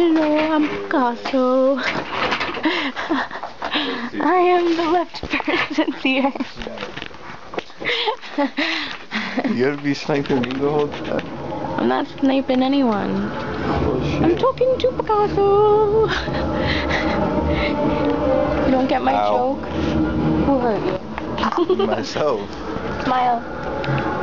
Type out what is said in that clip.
Hello, I'm Picasso. I am the left person here. You gotta be sniping me the whole time. I'm not sniping anyone. Oh I'm talking to Picasso. you don't get my Ow. joke? Who hurt you? Myself. Smile.